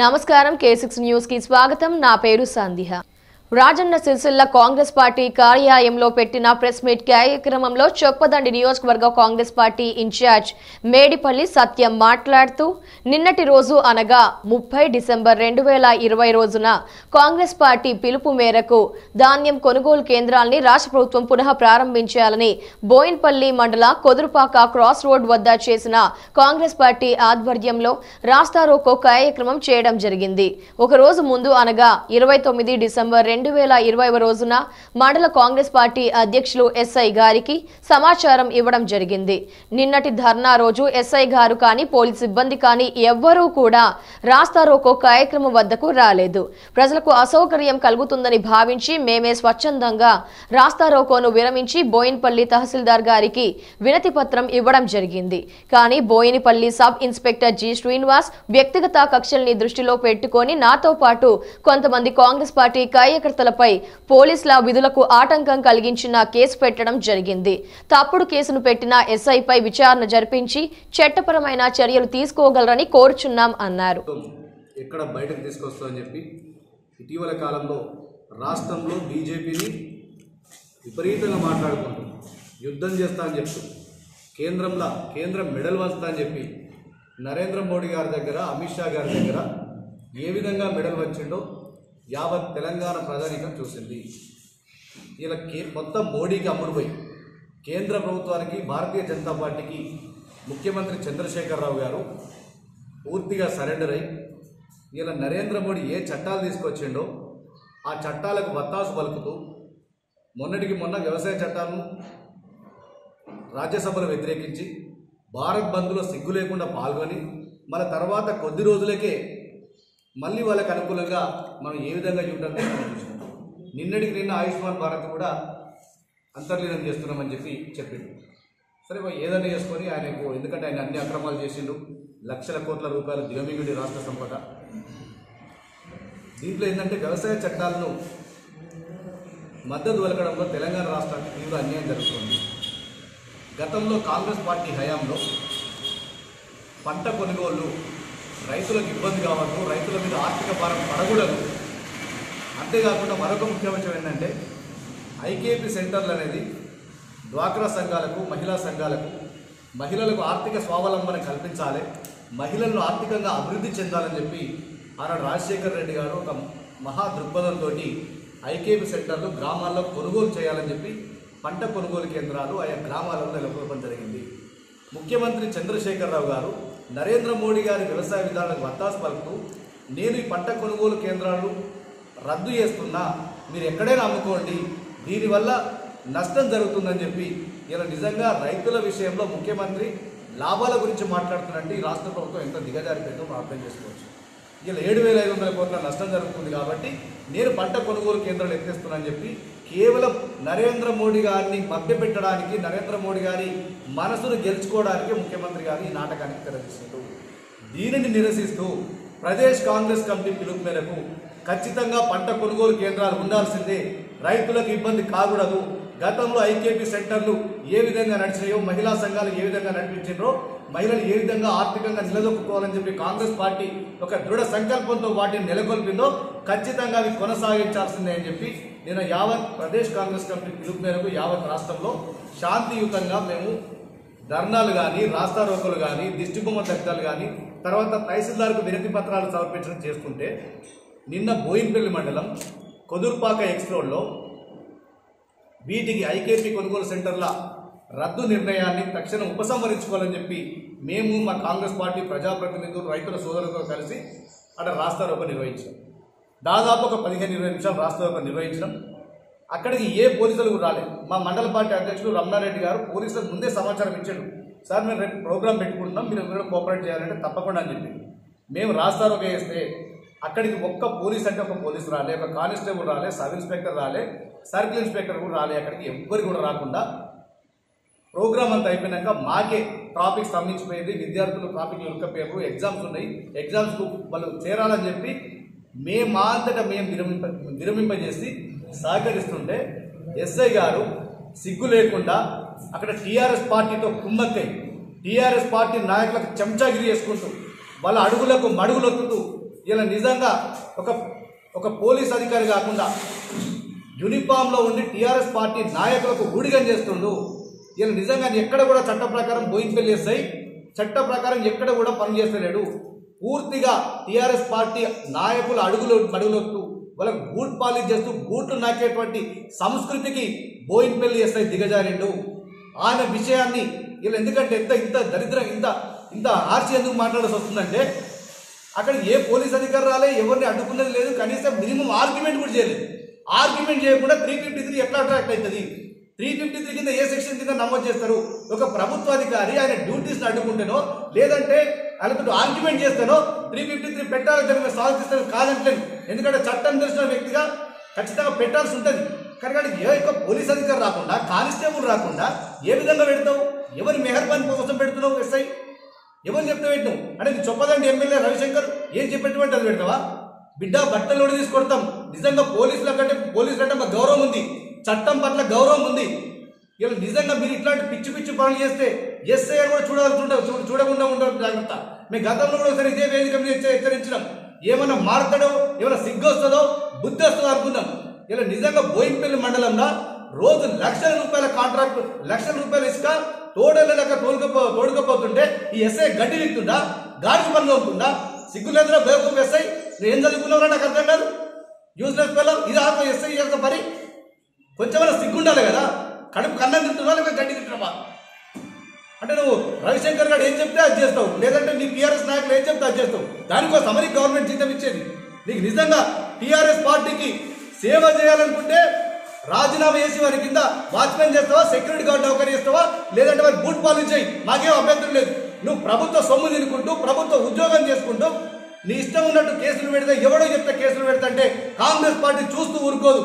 నమస్కారం కే సిక్స్ న్యూస్కి స్వాగతం. నా పేరు సంధ్య. రాజన్న సిరిసిల్ల కాంగ్రెస్ పార్టీ కార్యాలయంలో పెట్టిన ప్రెస్ మీట్ కార్యక్రమంలో చొప్పదండి నియోజకవర్గ కాంగ్రెస్ పార్టీ ఇన్ఛార్జ్ మేడిపల్లి సత్యం మాట్లాడుతూ నిన్నటి రోజు అనగా ముప్పై డిసెంబర్ రెండు వేల ఇరవై రోజున కాంగ్రెస్ పార్టీ పిలుపు మేరకు ధాన్యం కొనుగోలు కేంద్రాల్ని రాష్ట్ర ప్రభుత్వం పునః ప్రారంభించాలని బోయిన్పల్లి మండల కొదురుపాక క్రాస్ రోడ్ వద్ద చేసిన కాంగ్రెస్ పార్టీ ఆధ్వర్యంలో రాస్తారోకో కార్యక్రమం చేయడం జరిగింది. ఒకరోజు ముందు అనగా ఇరవై తొమ్మిది డిసెంబర్ రెండు వేల ఇరవై రోజున మండల కాంగ్రెస్ పార్టీ అధ్యక్షులు ఎస్ఐ గారికి సమాచారం ఇవ్వడం జరిగింది. నిన్నటి ధర్నా రోజు ఎస్ఐ గారు కానీ పోలీస్ సిబ్బంది కానీ ఎవ్వరూ కూడా రాస్తారోకో కార్యక్రమం వద్దకు రాలేదు. ప్రజలకు అసౌకర్యం కలుగుతుందని భావించి మేమే స్వచ్ఛందంగా రాస్తారోకోను విరమించి బోయిన్పల్లి తహసీల్దార్ గారికి వినతి పత్రం ఇవ్వడం జరిగింది. కానీ Boinpally sub inspector G Srinivas వ్యక్తిగత కక్షల్ని దృష్టిలో పెట్టుకొని నాతో పాటు కొంతమంది కాంగ్రెస్ పార్టీ కార్యకర్తలపై పోలీసుల విధులకు ఆటంకం కలిగించిన కేసు పెట్టడం జరిగింది. తప్పుడు కేసును పెట్టిన ఎస్ఐపై విచారణ జరిపించి చట్టపరమైన చర్యలు తీసుకోగలరని కోరుచున్నాం అన్నారు. ఎక్కడ బయటకు తీసుకొస్తామని చెప్పి ఇటీవల కాలంలో రాష్ట్రంలో బీజేపీని విపరీతంగా మాట్లాడుకుంటూ యుద్ధం చేస్తా అని చెప్తూ కేంద్రంలో కేంద్రం మెడల్ వంచుతా అని చెప్పి నరేంద్ర మోడీ గారి దగ్గర అమిత్ షా గారి దగ్గర ఏ విధంగా మెడల్ వచ్చిండో యావత్ తెలంగాణ ప్రజానీకం చూసింది. ఇలా కే మొత్తం మోడీకి అమ్ముడుపోయి కేంద్ర ప్రభుత్వానికి భారతీయ జనతా పార్టీకి ముఖ్యమంత్రి చంద్రశేఖరరావు గారు పూర్తిగా సరెండర్ అయి ఇలా నరేంద్ర మోడీ ఏ చట్టాలు తీసుకొచ్చిండో ఆ చట్టాలకు బత్తాసు పలుకుతూ మొన్నటికి మొన్న వ్యవసాయ చట్టాలను రాజ్యసభలో వ్యతిరేకించి భారత్ బంద్లో సిగ్గు లేకుండా పాల్గొని మన తర్వాత కొద్ది రోజులకే మళ్ళీ వాళ్ళకి అనుకూలంగా మనం ఏ విధంగా యూటర్న్ తీసుకొని నిన్నటికి నిన్న ఆయుష్మాన్ భారత్ కూడా అంతర్లీనం చేస్తున్నామని చెప్పి చెప్పిండు. సరే ఏదైనా చేసుకొని ఆయనకు ఎందుకంటే ఆయన అన్ని అక్రమాలు చేసిండు. లక్షల కోట్ల రూపాయలు దిగమింగుడి రాష్ట్ర సంపద. దీంట్లో ఏంటంటే వ్యవసాయ చట్టాలను మద్దతు వెలకడంలో తెలంగాణ రాష్ట్రానికి తీవ్ర అన్యాయం జరుగుతుంది. గతంలో కాంగ్రెస్ పార్టీ హయాంలో పంట కొనుగోళ్ళు రైతులకు ఇబ్బంది కావద్దు రైతుల మీద ఆర్థిక భారం పడకూడదు. అంతేకాకుండా మరొక ముఖ్య విషయం ఏంటంటే ఐకేపీ సెంటర్లు అనేది డ్వాక్రా సంఘాలకు మహిళా సంఘాలకు మహిళలకు ఆర్థిక స్వావలంబన కల్పించాలి మహిళలను ఆర్థికంగా అభివృద్ధి చెందాలని చెప్పి ఆనాడు రాజశేఖర్ రెడ్డి గారు ఒక మహా దృక్పథంతో ఐకేపీ సెంటర్లు గ్రామాల్లో కొనుగోలు చేయాలని చెప్పి పంట కొనుగోలు కేంద్రాలు ఆయా గ్రామాలలో నెలకొల్పడం జరిగింది. ముఖ్యమంత్రి చంద్రశేఖరరావు గారు నరేంద్ర మోడీ గారి వ్యవసాయ విధానాలకు వత్తాసు పలుకుతూ నేను ఈ పంట కొనుగోలు కేంద్రాలు రద్దు చేస్తున్నా మీరు ఎక్కడైనా అమ్ముకోండి దీనివల్ల నష్టం జరుగుతుందని చెప్పి ఇలా నిజంగా రైతుల విషయంలో ముఖ్యమంత్రి లాభాల గురించి మాట్లాడుతున్నట్టు ఈ రాష్ట్ర ప్రభుత్వం ఎంత దిగజారిపోయిందో మనం అర్థం చేసుకోవచ్చు. ఇలా ఏడు వేల ఐదు వందల కోట్ల నష్టం జరుగుతుంది కాబట్టి నేను పంట కొనుగోలు కేంద్రాలు ఎత్తేస్తున్నానని చెప్పి కేవలం నరేంద్ర మోడీ గారిని మభ్యపెట్టడానికి నరేంద్ర మోడీ గారి మనసును గెలుచుకోవడానికి ముఖ్యమంత్రి గారు ఈ నాటకానికి తెరదీసిండు దీనిని నిరసిస్తూ ప్రదేశ్ కాంగ్రెస్ కమిటీ పిలుపు మేరకు ఖచ్చితంగా పంట కొనుగోలు కేంద్రాలు ఉండాల్సిందే. రైతులకు ఇబ్బంది కాకూడదు. గతంలో ఐకేపీ సెంటర్లు ఏ విధంగా నడిచినాయో మహిళా సంఘాలు ఏ విధంగా నడిపించారో మహిళలు ఏ విధంగా ఆర్థికంగా నిలదొక్కుకోవాలని చెప్పి కాంగ్రెస్ పార్టీ ఒక దృఢ సంకల్పంతో వాటిని నెలకొల్పిందో ఖచ్చితంగా అవి కొనసాగించాల్సిందే అని చెప్పి నేను యావత్ ప్రదేశ్ కాంగ్రెస్ కమిటీ పిలుపు మేరకు యావత్ రాష్ట్రంలో శాంతియుతంగా మేము ధర్నాలు కానీ రాస్తారోకలు కానీ దిష్టిబొమ్మ దగ్ధాలు కానీ తర్వాత తహసీల్దార్కు వినతి పత్రాలు సమర్పించడం చేస్తుంటే నిన్న బోయిన్పల్లి మండలం కొదుర్పాక ఎక్స్ వీటికి ఐకేపీ కొనుగోలు సెంటర్ల రద్దు నిర్ణయాన్ని తక్షణం ఉపసంహరించుకోవాలని చెప్పి మేము మా కాంగ్రెస్ పార్టీ ప్రజాప్రతినిధులు రైతుల సోదరులతో కలిసి అక్కడ రాస్తారోక నిర్వహించాం. దాదాపు ఒక పదిహేను ఇరవై నిమిషాలు రాష్ట్ర నిర్వహించడం. అక్కడికి ఏ పోలీసులు కూడా రాలేదు. మా మండల పార్టీ అధ్యక్షుడు రమణారెడ్డి గారు పోలీసులకు ముందే సమాచారం ఇచ్చాడు. సార్ మేము రేపు ప్రోగ్రామ్ పెట్టుకుంటున్నాం. మీరు కూడా కోఆపరేట్ చేయాలంటే తప్పకుండా అని చెప్పి. మేము రాస్తారోక వేస్తే అక్కడికి ఒక్క పోలీస్ అంటే ఒక పోలీస్ రాలే ఒక కానిస్టేబుల్ రాలే సబ్ ఇన్స్పెక్టర్ రాలే సర్కిల్ ఇన్స్పెక్టర్ కూడా రాలే. అక్కడికి ఎవ్వరు కూడా రాకుండా ప్రోగ్రామ్ అంతా అయిపోయినాక మాకే ట్రాఫిక్ స్తంభించిపోయింది. విద్యార్థులు ట్రాఫిక్ ఇరుక్కపోయారు ఎగ్జామ్స్ ఉన్నాయి. ఎగ్జామ్స్కు వాళ్ళు చేరాలని చెప్పి మేము మా అంతటా మేము విరమింప విరమింపజేసి సహకరిస్తుంటే ఎస్ఐ గారు సిగ్గు లేకుండా అక్కడ టీఆర్ఎస్ పార్టీతో కుమ్మక్కై టీఆర్ఎస్ పార్టీ నాయకులకు చెంచాగిరి చేసుకుంటూ వాళ్ళ అడుగులకు మడుగులొత్తుతూ ఇలా నిజంగా ఒక ఒక పోలీస్ అధికారి కాకుండా యూనిఫామ్లో ఉండి టీఆర్ఎస్ పార్టీ నాయకులకు ఊడిగం చేస్తుండు ఇలా నిజంగా ఎక్కడ కూడా చట్ట ప్రకారం బోయింపల్లి ఎస్ఐ చట్ట ప్రకారం ఎక్కడ కూడా పనిచేస్తలేడు. పూర్తిగా టీఆర్ఎస్ పార్టీ నాయకుల అడుగులు అడుగులొత్తు వాళ్ళకు బూట్ పాలిష్ చేస్తూ బూట్లు నాకేటువంటి సంస్కృతికి బోయిన్పల్లి ఎస్ఐ దిగజారిండు. ఆయన విషయాన్ని వీళ్ళు ఎందుకంటే ఎంత ఇంత దరిద్రం ఇంత ఇంత ఆర్చి ఎందుకు మాట్లాడాల్సి వస్తుందంటే అక్కడ ఏ పోలీస్ అధికారి రాలే ఎవరిని అడ్డుకున్నది లేదు కనీసం మినిమం ఆర్గ్యుమెంట్ కూడా చేయలేదు. ఆర్గ్యుమెంట్ చేయకుండా త్రీ ఫిఫ్టీ త్రీ ఎట్లా అట్రాక్ట్ అవుతుంది త్రీ ఫిఫ్టీ త్రీ కింద ఏ సెక్షన్ కింద నమోదు చేస్తారు? ఒక ప్రభుత్వ అధికారి ఆయన డ్యూటీస్ని అడ్డుకుంటేనో లేదంటే ఆయనతో ఆర్గ్యుమెంట్ చేస్తాను. త్రీ ఫిఫ్టీ త్రీ పెట్టాలని చెప్పి స్వాగతిస్తాను కాదంటలేను. ఎందుకంటే చట్టం తెలిసిన వ్యక్తిగా ఖచ్చితంగా పెట్టాల్సి ఉంటుంది. కానీ ఏ యొక్క పోలీస్ అధికారి రాకుండా కానిస్టేబుల్ రాకుండా ఏ విధంగా పెడతావు? ఎవరి మెహర్బాన్ కోసం పెడుతున్నావు ఎస్ఐ? ఎవరు చెప్తా పెట్టినావు? అంటే నీ చొప్పదండి ఎమ్మెల్యే రవిశంకర్ ఏం చెప్పేటువంటి అది పెడతావా? బిడ్డ బట్టలు తీసుకొడతాం నిజంగా పోలీసుల కంటే పోలీసుల కంటే గౌరవం ఉంది. చట్టం పట్ల గౌరవం ఉంది. ఇలా నిజంగా మీరు ఇట్లాంటి పిచ్చి పిచ్చి పనులు చేస్తే ఎస్ఐ కూడా చూడాల్సి ఉంటుంది చూడకుండా ఉండడం జాగ్రత్త. మీ గతంలో కూడా ఒకసారి ఇదే వేదిక మీద హెచ్చ- ఏమైనా మారుతాడో ఏమైనా సిగ్గు వస్తుందో బుద్ధి వస్తుందో అనుకున్నాం ఇలా నిజంగా బోయింపల్లి మండలంలో రోజు లక్షల రూపాయల కాంట్రాక్ట్ లక్షల రూపాయల ఇసుక తోడల లెక్క తోడుకపో తోడుకపోతుంటే ఈ ఎస్ఐ గడ్డి విక్తుందా గాడికి పనులు అవుతుందా సిగ్గు లేదురా బేవకూఫ్ ఎస్ఐ. నువ్వు ఏం చదువుకున్నావురా నాకు అర్థం కాదు. యూస్లెస్ పిల్లలు ఇది ఆత్మ ఎస్ఐ చేసిన పని. కొంచెమైనా సిగ్గుండాలి కదా. కడుపు కన్నం తింటున్నా లేకపోతే గడ్డి తింటున్నావా? అంటే నువ్వు రవిశంకర్ గారు ఏం చెప్తే అది చేస్తావు. లేదంటే నీ టీఆర్ఎస్ నాయకులు ఏం చెప్తే అది చేస్తావు. దానికోసం సమరీ గవర్నమెంట్ జీతం ఇచ్చేది. నీకు నిజంగా టీఆర్ఎస్ పార్టీకి సేవ చేయాలనుకుంటే రాజీనామా చేసి వారి కింద వాచ్మెన్ చేస్తావా సెక్యూరిటీ గార్డ్ నౌకరీ చేస్తావా లేదంటే వారి బూట్ పాలు చేయి మాకేం అభ్యంతరం లేదు. నువ్వు ప్రభుత్వ సొమ్ము తినుకుంటూ ప్రభుత్వ ఉద్యోగం చేసుకుంటూ నీ ఇష్టం ఉన్నట్టు కేసులు పెడితే ఎవడో చెప్తే కేసులు పెడతంటే కాంగ్రెస్ పార్టీ చూస్తూ ఊరుకోదు.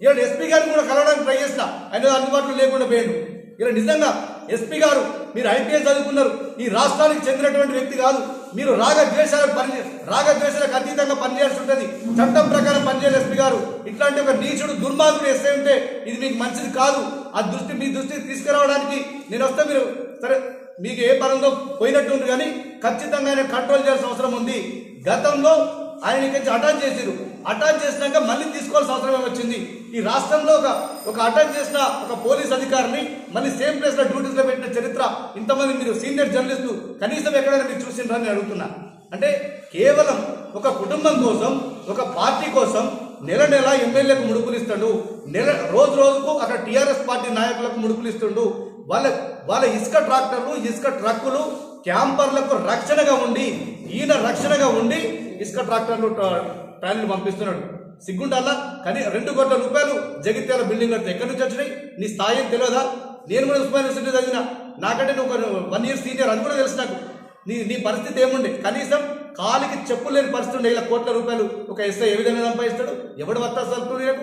ఇక్కడ ఎస్పీ గారిని కూడా కలవడానికి ట్రై చేసిన ఆయన అందుబాటులో లేకుండా పోయాడు. ఇలా నిజంగా ఎస్పీ గారు మీరు ఐపీఎస్ చదువుకున్నారు. ఈ రాష్ట్రానికి చెందినటువంటి వ్యక్తి కాదు. మీరు రాగద్వేషాలకు పని రాగద్వేషాలకు అతీతంగా పనిచేయాల్సి ఉంటుంది. చట్టం ప్రకారం పనిచేయాలి ఎస్పీ గారు. ఇట్లాంటి ఒక నీచుడు దుర్మార్గుడు ఎస్ఐ ఉంటే ఇది మీకు మంచిది కాదు. ఆ దృష్టి మీ దృష్టికి తీసుకురావడానికి నేను వస్తే మీరు సరే మీకు ఏ పనులతో పోయినట్టు ఉంది కానీ ఖచ్చితంగా ఆయన కంట్రోల్ చేయాల్సిన అవసరం ఉంది. గతంలో ఆయన ఇక్కడి అటాచ్ చేసిరు అటాచ్ చేసినాక మళ్ళీ తీసుకోవాల్సిన అవసరం వచ్చింది. ఈ రాష్ట్రంలో ఒక ఒక అటాచ్ చేసిన ఒక పోలీస్ అధికారిని మళ్ళీ సేమ్ ప్లేస్లో డ్యూటీస్లో పెట్టిన చరిత్ర ఇంతమంది మీరు సీనియర్ జర్నలిస్టులు కనీసం ఎక్కడైనా మీరు చూసిండ్రని నేను అడుగుతున్నా. అంటే కేవలం ఒక కుటుంబం కోసం ఒక పార్టీ కోసం నెల నెల ఎమ్మెల్యేకు ముడుపులు నెల రోజు రోజుకు అక్కడ టీఆర్ఎస్ పార్టీ నాయకులకు ముడుపులిస్తుండు వాళ్ళ వాళ్ళ ఇసుక ట్రాక్టర్లు ఇసుక ట్రక్కులు క్యాంపర్లకు రక్షణగా ఉండి ఈయన రక్షణగా ఉండి ఇసుక ట్రాక్టర్లు ట్రా- పంపిస్తున్నాడు. సిగ్గుండాలా? కానీ రెండు కోట్ల రూపాయలు జగిత్యాల బిల్డింగ్ కడితే ఎక్కడి నుంచి వచ్చినాయి? నీ స్థాయి తెలియదా? నేను కూడా ఉస్మాన్ యూనివర్సిటీ చదివిన. నాకంటే నువ్వు వన్ ఇయర్ సీనియర్ అది కూడా తెలుసు నాకు. నీ నీ పరిస్థితి ఏముండే కనీసం కాలికి చెప్పులు లేని పరిస్థితి ఉండే ఇలా కోట్ల రూపాయలు ఒక ఎస్ఐ ఏ విధంగా సంపాదిస్తాడు? ఎవడు వస్తా సరుకులు రేపు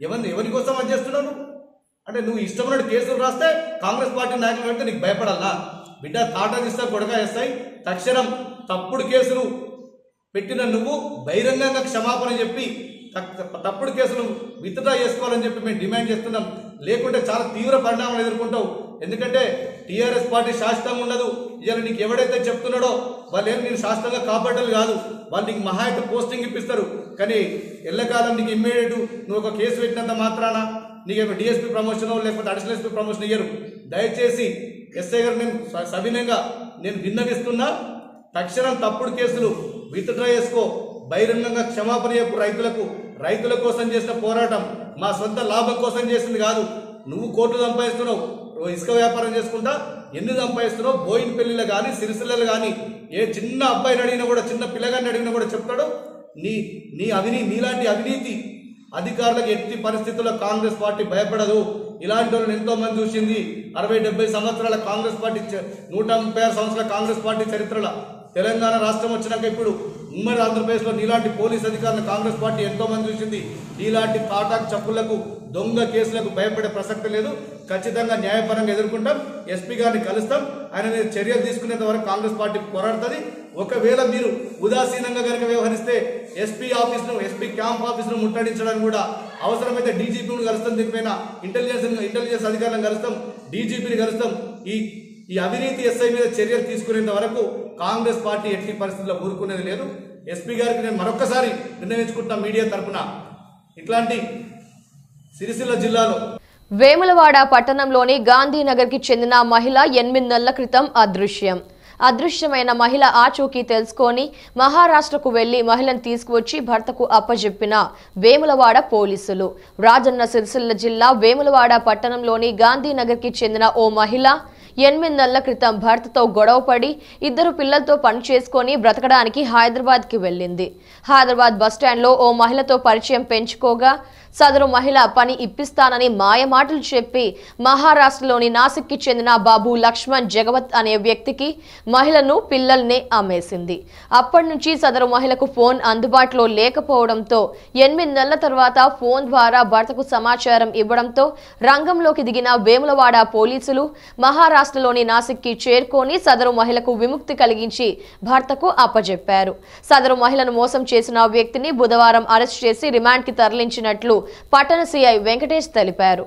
ఎవరిని ఎవరి కోసం అది చేస్తున్నావు నువ్వు? అంటే నువ్వు ఇష్టమైన కేసులు రాస్తే కాంగ్రెస్ పార్టీ నాయకులు అంటే నీకు భయపడాలా? బిడ్డ తాటా తీస్తా కొడక వేస్తాయి తక్షణం తప్పుడు కేసులు పెట్టిన నువ్వు బహిరంగంగా క్షమాపణ చెప్పి తప్పుడు కేసులు విత్డ్రా చేసుకోవాలని చెప్పి మేము డిమాండ్ చేస్తున్నాం. లేకుంటే చాలా తీవ్ర పరిణామాలు ఎదుర్కొంటావు. ఎందుకంటే టీఆర్ఎస్ పార్టీ శాశ్వతంగా ఉండదు. ఇవాళ నీకు ఎవడైతే చెప్తున్నాడో వాళ్ళు ఏం నేను శాశ్వతంగా కాపాడాలి కాదు. వాళ్ళు నీకు మహా అయితే పోస్టింగ్ ఇప్పిస్తారు. కానీ ఎల్లకాలం నీకు ఇమ్మీడియట్ నువ్వు ఒక కేసు పెట్టినంత మాత్రాన నీకేమో డిఎస్పీ ప్రమోషన్ లేకపోతే అడిషనల్ ఎస్పీ ప్రమోషన్ ఇయ్యరు. దయచేసి ఎస్ఐ గారు నేను స- సవినయంగా నేను విన్నవిస్తున్నా. తక్షణం తప్పుడు కేసులు విత్డ్రా చేసుకో బహిరంగంగా క్షమాపణ చెప్పు రైతులకు. రైతుల కోసం చేసిన పోరాటం మా సొంత లాభం కోసం చేసింది కాదు. నువ్వు కోట్లు సంపాదిస్తున్నావు ఇసుక వ్యాపారం చేసుకుంటా ఎన్ని సంపాదిస్తున్నావు బోయిన పెళ్ళిలో కానీ సిరిసిల్లలు కానీ ఏ చిన్న అబ్బాయిని అడిగినా కూడా చిన్న పిల్లగాన్ని అడిగినా కూడా చెప్తాడు. నీ నీ అవినీతి నీలాంటి అవినీతి అధికారులకు ఎట్టి పరిస్థితుల్లో కాంగ్రెస్ పార్టీ భయపడదు. ఇలాంటి వాళ్ళని ఎంతో మంది చూసింది. అరవై డెబ్బై సంవత్సరాల కాంగ్రెస్ పార్టీ నూట ముప్పై ఆరు సంవత్సరాల కాంగ్రెస్ పార్టీ చరిత్రలో. తెలంగాణ రాష్ట్రం వచ్చినాక ఇప్పుడు ఉమ్మడి ఆంధ్రప్రదేశ్లో నీలాంటి పోలీస్ అధికారులను కాంగ్రెస్ పార్టీ ఎంతో మంది చూసింది. నీలాంటి తాటాక్ చప్పులకు దొంగ కేసులకు భయపడే ప్రసక్తి లేదు. ఖచ్చితంగా న్యాయపరంగా ఎదుర్కొంటాం. ఎస్పీ గారిని కలుస్తాం. ఆయన మీద చర్యలు తీసుకునేంత వరకు కాంగ్రెస్ పార్టీ పోరాడుతుంది. ఒకవేళ మీరు ఉదాసీనంగా కనుక వ్యవహరిస్తే ఎస్పీ ఆఫీస్ను ఎస్పీ క్యాంప్ ఆఫీస్ను ముట్టడించడానికి కూడా అవసరమైతే డీజీపీని కలుస్తాం. దీనిపైన ఇంటెలిజెన్స్ ఇంటెలిజెన్స్ అధికారులను కలుస్తాం. డీజీపీని కలుస్తాం. ఈ ఈ అవినీతి ఎస్ఐ మీద చర్యలు తీసుకునేంత వరకు కాంగ్రెస్ పార్టీ ఎట్టి పరిస్థితుల్లో ఊరుకునేది లేదు. ఎస్పీ గారికి నేను మరొకసారి విన్నవించుకుంటున్నా మీడియా తరఫున ఇట్లాంటి సిరిసిల్ల జిల్లాలో వేములవాడ పట్టణంలోని గాంధీనగర్కి చెందిన మహిళ ఎనిమిది నెలల క్రితం అదృశ్యం. అదృశ్యమైన మహిళ ఆచూకీ తెలుసుకొని మహారాష్ట్రకు వెళ్ళి మహిళను తీసుకువచ్చి భర్తకు అప్పజెప్పిన వేములవాడ పోలీసులు. రాజన్న సిరిసిల్ల జిల్లా వేములవాడ పట్టణంలోని గాంధీనగర్కి చెందిన ఓ మహిళ ఎనిమిది నెలల క్రితం భర్తతో గొడవపడి ఇద్దరు పిల్లలతో పని చేసుకొని బ్రతకడానికి హైదరాబాద్కి వెళ్ళింది. హైదరాబాద్ బస్టాండ్లో ఓ మహిళతో పరిచయం పెంచుకోగా సదరు మహిళ పని ఇప్పిస్తానని మాయమాటలు చెప్పి మహారాష్ట్రలోని నాసిక్కి చెందిన బాబు లక్ష్మణ్ జగవత్ అనే వ్యక్తికి మహిళను పిల్లల్ని అమ్మేసింది. అప్పటి నుంచి సదరు మహిళకు ఫోన్ అందుబాటులో లేకపోవడంతో ఎనిమిది నెలల తర్వాత ఫోన్ ద్వారా భర్తకు సమాచారం ఇవ్వడంతో రంగంలోకి దిగిన వేములవాడ పోలీసులు మహారాష్ట్రలోని నాసిక్కి చేరుకొని సదరు మహిళకు విముక్తి కలిగించి భర్తకు అప్పజెప్పారు. సదరు మహిళను మోసం చేసిన వ్యక్తిని బుధవారం అరెస్ట్ చేసి రిమాండ్కి తరలించినట్లు పట్టణ సీఐ వెంకటేష్ తెలిపారు.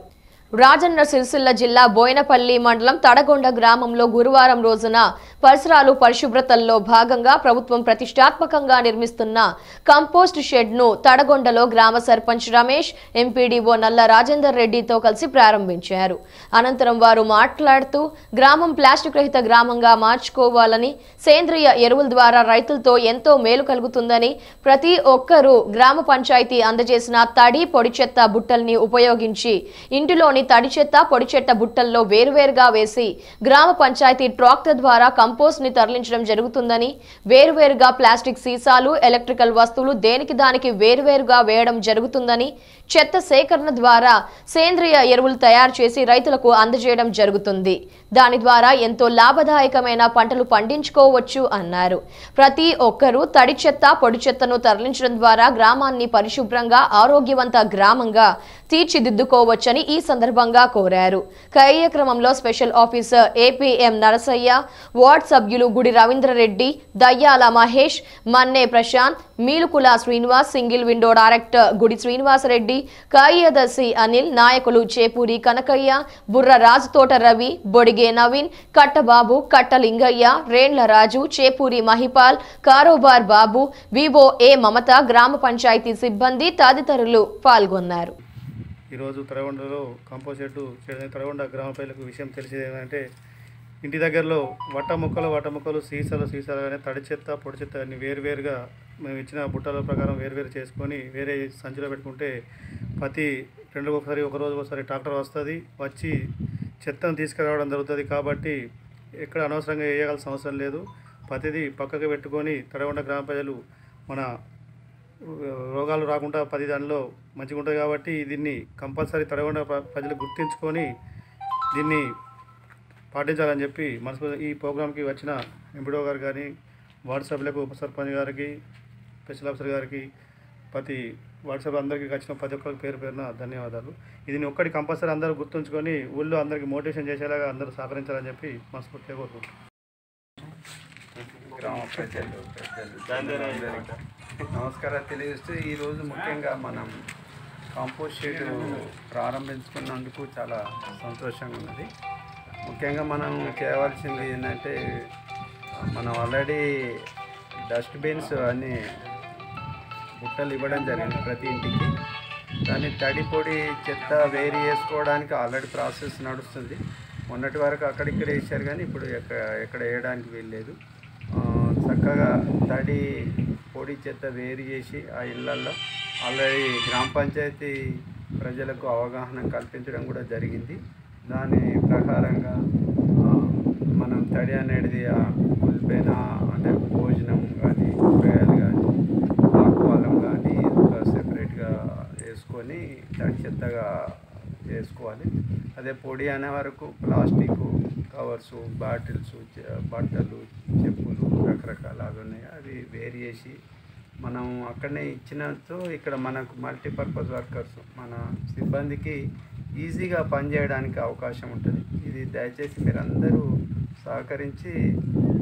రాజన్న సిరిసిల్ల జిల్లా బోయినపల్లి మండలం తడగొండ గ్రామంలో గురువారం రోజున పరిసరాలు పరిశుభ్రతల్లో భాగంగా ప్రభుత్వం ప్రతిష్టాత్మకంగా నిర్మిస్తున్న కంపోస్ట్ షెడ్ను తడగొండలో గ్రామ సర్పంచ్ రమేష్ ఎంపీడీఓ నల్ల రాజేందర్ రెడ్డితో కలిసి ప్రారంభించారు. అనంతరం వారు మాట్లాడుతూ గ్రామం ప్లాస్టిక్ రహిత గ్రామంగా మార్చుకోవాలని సేంద్రియ ఎరువుల ద్వారా రైతులతో ఎంతో మేలు కలుగుతుందని ప్రతి ఒక్కరూ గ్రామ పంచాయతీ అందజేసిన తడి పొడి చెత్త బుట్టల్ని ఉపయోగించి ఇంటిలోని తడి చెత్త పొడి చెత్త బుట్టల్లో వేరువేరుగా వేసి గ్రామ పంచాయతీ ట్రాక్టర్ ద్వారా కంపోస్ట్ని తరలించడం జరుగుతుందని వేరువేరుగా ప్లాస్టిక్ సీసాలు ఎలక్ట్రికల్ వస్తువులు దేనికి దానికి వేరువేరుగా వేయడం జరుగుతుందని చెత్త సేకరణ ద్వారా సేంద్రియ ఎరువులు తయారు చేసి రైతులకు అందజేయడం జరుగుతుంది. దాని ద్వారా ఎంతో లాభదాయకమైన పంటలు పండించుకోవచ్చు అన్నారు. ప్రతి ఒక్కరూ తడి చెత్త పొడి చెత్తను తరలించడం ద్వారా గ్రామాన్ని పరిశుభ్రంగా ఆరోగ్యవంత గ్రామంగా తీర్చిదిద్దుకోవచ్చని ఈ సందర్భంగా కోరారు. కార్యక్రమంలో special officer APM Narasayya ward సభ్యులు Gudi Ravindra Reddy Dayyala Mahesh Manne Prashanth Meelukula Srinivas single window director Gudi Srinivasa Reddy కార్యదర్శి అనిల్ నాయకులు చేపూరి కనకయ్య బుర్ర రాజుతోట రవి బొడిగే నవీన్ కట్టబాబు కట్టలింగయ్య రేండ్ల రాజు చేపూరి మహిపాల్ కారోబార్ బాబు వివో ఏ మమత గ్రామ పంచాయతీ సిబ్బంది తదితరులు పాల్గొన్నారు. ఈరోజు తరగొండలో కంపోజ్ షెడ్ చేయడానికి తరగొండ గ్రామ ప్రజలకు విషయం తెలిసేది ఏంటంటే ఇంటి దగ్గరలో వట్ట మొక్కలు వట్ట మొక్కలు సీసాలు సీసాలు కానీ తడి చెత్త పొడి చెత్త అన్ని వేరువేరుగా మేము ఇచ్చిన బుట్టల ప్రకారం వేరువేరు చేసుకొని వేరే సంచిలో పెట్టుకుంటే ప్రతి రెండు ఒకసారి ఒక రోజు ఒకసారి ట్రాక్టర్ వస్తుంది వచ్చి చెత్తను తీసుకురావడం జరుగుతుంది కాబట్టి ఎక్కడ అనవసరంగా వేయగలసిన అవసరం లేదు. ప్రతిదీ పక్కకు పెట్టుకొని తడగొండ గ్రామ ప్రజలు మన రోగాలు రాకుండా పది దానిలో మంచిగా ఉంటుంది కాబట్టి దీన్ని కంపల్సరీ తడగొండ ప్రజలు గుర్తించుకొని దీన్ని పాటించాలని చెప్పి మనసు ఈ ప్రోగ్రాంకి వచ్చిన ఎంపీడో గారు కానీ వార్డు సభ్యులకు ఉప సర్పంచ్ గారికి స్పెషల్ ఆఫీసర్ గారికి ప్రతి వాట్సాప్ అందరికీ వచ్చిన ప్రతి ఒక్కరికి పేరు పేరున ధన్యవాదాలు. ఇది ఒక్కటి కంపల్సరీ అందరూ గుర్తుంచుకొని ఊళ్ళో అందరికీ మోటివేషన్ చేసేలాగా అందరూ సహకరించాలని చెప్పి మనస్ఫూర్తిగా కోరుకుంటున్నాను గ్రామ ప్రజలు పెద్దలు నమస్కారాలు తెలియజేస్తూ ఈరోజు ముఖ్యంగా మనం కాంపోస్ట్ షెడ్ ప్రారంభించుకున్నందుకు చాలా సంతోషంగా ఉన్నది. ముఖ్యంగా మనం చేయవలసింది ఏంటంటే మనం ఆల్రెడీ డస్ట్బిన్స్ అన్నీ బుట్టలు ఇవ్వడం జరిగింది ప్రతి ఇంటికి. దాన్ని తడి పొడి చెత్త వేరు చేసుకోవడానికి ఆల్రెడీ ప్రాసెస్ నడుస్తుంది. మొన్నటి వరకు అక్కడిక్కడ వేసారు కానీ ఇప్పుడు ఎక్కడ ఎక్కడ వేయడానికి వీల్లేదు. చక్కగా తడి పొడి చెత్త వేరు చేసి ఆ ఇళ్ళల్లో ఆల్రెడీ గ్రామ పంచాయతీ ప్రజలకు అవగాహన కల్పించడం కూడా జరిగింది. దాని ప్రకారంగా మనం తడి అనేది ఆ అంటే భోజనం కానీ కూరగాయలు కానీ ఆకుపాలం కానీ ఒక సెపరేట్గా వేసుకొని మెత్తగా వేసుకోవాలి. అదే పొడి అనే వరకు ప్లాస్టిక్ కవర్స్ బాటిల్స్ బట్టలు చెప్పులు రకరకాల అవి ఉన్నాయి. అవి వేరు చేసి మనం అక్కడనే ఇచ్చినట్టు ఇక్కడ మనకు మల్టీపర్పస్ వర్కర్స్ మన సిబ్బందికి ఈజీగా పనిచేయడానికి అవకాశం ఉంటుంది. ఇది దయచేసి మీరందరూ సహకరించి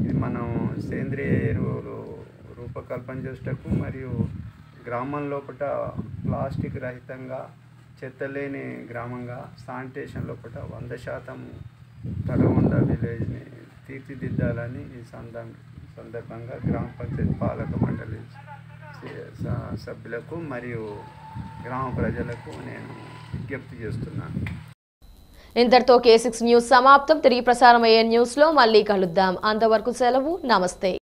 ఇది మనం సేంద్రియ ఎరువులు రూపకల్పన చేసేటకు మరియు గ్రామం లోపల ప్లాస్టిక్ రహితంగా చెత్తలేని గ్రామంగా శానిటేషన్ లోపల వంద శాతం తలగొండ విలేజ్ని తీర్చిదిద్దాలని ఈ సందం సందర్భంగా గ్రామ పంచాయతీ పాలక మండలి సభ్యులకు మరియు గ్రామ ప్రజలకు నేను విజ్ఞప్తి చేస్తున్నాను. ఇంతటితో కే సిక్స్ న్యూస్ సమాప్తం. తిరిగి ప్రసారం అయ్యే న్యూస్లో మళ్ళీ కలుద్దాం. అంతవరకు సెలవు. నమస్తే.